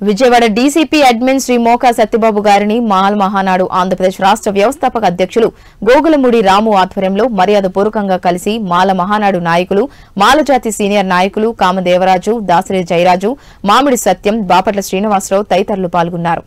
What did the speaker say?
Vijayawada DCP admin Shri Moka Satyababu గారిని మాల్ మహానాడు ఆంధ్రప్రదేశ్ రాష్ట్ర వ్యవస్థాపక అధ్యక్షులు గోగులమూడి రాము ఆధ్వర్యంలో మర్యాదపూర్వకంగా కలిసి మాల మహానాడు నాయకులు మాలజాతి సీనియర్ నాయకులు కామదేవరాజు దాసరి జయరాజు మామిడి సత్యం బాపట్ల శ్రీనివాసరావు తదితరులు పాల్గొన్నారు.